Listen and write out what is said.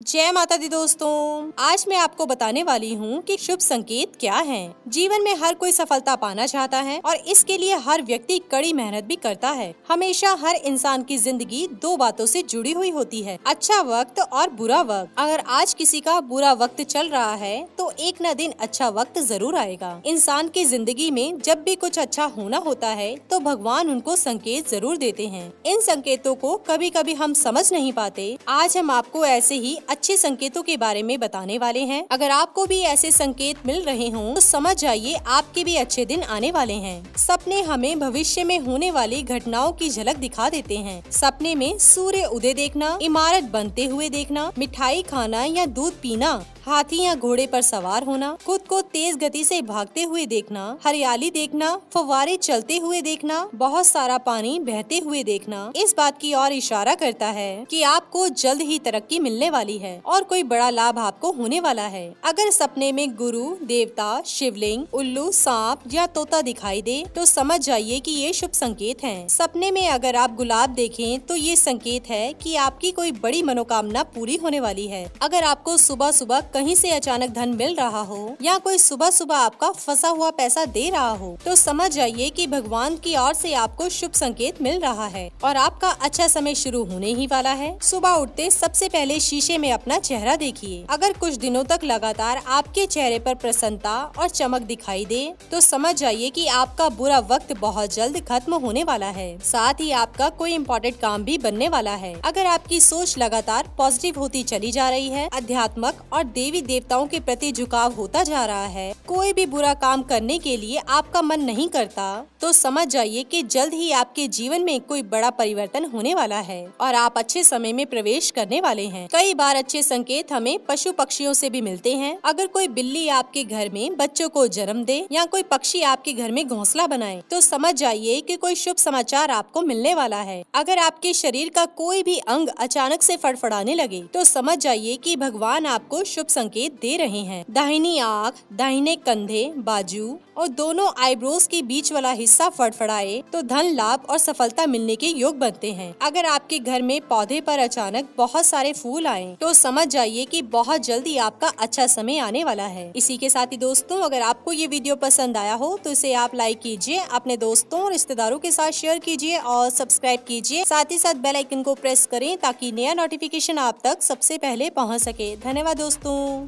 जय माता दी दोस्तों। आज मैं आपको बताने वाली हूँ कि शुभ संकेत क्या हैं। जीवन में हर कोई सफलता पाना चाहता है और इसके लिए हर व्यक्ति कड़ी मेहनत भी करता है। हमेशा हर इंसान की ज़िंदगी दो बातों से जुड़ी हुई होती है अच्छा वक्त और बुरा वक्त। अगर आज किसी का बुरा वक्त चल रहा है तो एक न दिन अच्छा वक्त ज़रूर आएगा। इंसान की ज़िंदगी में जब भी कुछ अच्छा होना होता है तो भगवान उनको संकेत ज़रूर देते हैं। इन संकेतों को कभी कभी हम समझ नहीं पाते। आज हम आपको ऐसे ही अच्छे संकेतों के बारे में बताने वाले हैं। अगर आपको भी ऐसे संकेत मिल रहे हों तो समझ जाइए आपके भी अच्छे दिन आने वाले हैं। सपने हमें भविष्य में होने वाली घटनाओं की झलक दिखा देते हैं। सपने में सूर्य उदय देखना, इमारत बनते हुए देखना, मिठाई खाना या दूध पीना, हाथी या घोड़े पर सवार होना, खुद को तेज गति से भागते हुए देखना, हरियाली देखना फवारे चलते हुए देखना, बहुत सारा पानी बहते हुए देखना, इस बात की ओर इशारा करता है कि आपको जल्द ही तरक्की मिलने वाली है और कोई बड़ा लाभ आपको होने वाला है। अगर सपने में गुरु, देवता, शिवलिंग, उल्लू, सांप या तोता दिखाई दे तो समझ जाइए कि ये शुभ संकेत हैं। सपने में अगर आप गुलाब देखें तो ये संकेत है कि आपकी कोई बड़ी मनोकामना पूरी होने वाली है। अगर आपको सुबह सुबह कहीं से अचानक धन मिल रहा हो या कोई सुबह सुबह आपका फंसा हुआ पैसा दे रहा हो तो समझ जाइए कि भगवान की ओर से आपको शुभ संकेत मिल रहा है और आपका अच्छा समय शुरू होने ही वाला है। सुबह उठते सबसे पहले शीशे में अपना चेहरा देखिए। अगर कुछ दिनों तक लगातार आपके चेहरे पर प्रसन्नता और चमक दिखाई दे तो समझ जाइए कि आपका बुरा वक्त बहुत जल्द खत्म होने वाला है। साथ ही आपका कोई इम्पोर्टेंट काम भी बनने वाला है। अगर आपकी सोच लगातार पॉजिटिव होती चली जा रही है, अध्यात्मक और देवी देवताओं के प्रति झुकाव होता जा रहा है, कोई भी बुरा काम करने के लिए आपका मन नहीं करता तो समझ जाइए कि जल्द ही आपके जीवन में कोई बड़ा परिवर्तन होने वाला है और आप अच्छे समय में प्रवेश करने वाले हैं। कई बार अच्छे संकेत हमें पशु पक्षियों से भी मिलते हैं। अगर कोई बिल्ली आपके घर में बच्चों को जन्म दे या कोई पक्षी आपके घर में घोंसला बनाए तो समझ जाइए कि कोई शुभ समाचार आपको मिलने वाला है। अगर आपके शरीर का कोई भी अंग अचानक से फड़फड़ाने लगे तो समझ जाइए कि भगवान आपको शुभ संकेत दे रहे हैं। दाहिनी आँख, दाहिने कंधे, बाजू और दोनों आईब्रोज के बीच वाला हिस्सा फड़फड़ाए तो धन लाभ और सफलता मिलने के योग बनते हैं। अगर आपके घर में पौधे पर अचानक बहुत सारे फूल आए तो समझ जाइए कि बहुत जल्दी आपका अच्छा समय आने वाला है। इसी के साथ ही दोस्तों, अगर आपको ये वीडियो पसंद आया हो तो इसे आप लाइक कीजिए, अपने दोस्तों और रिश्तेदारों के साथ शेयर कीजिए और सब्सक्राइब कीजिए। साथ ही साथ बेल आइकन को प्रेस करें ताकि नया नोटिफिकेशन आप तक सबसे पहले पहुँच सके। धन्यवाद दोस्तों।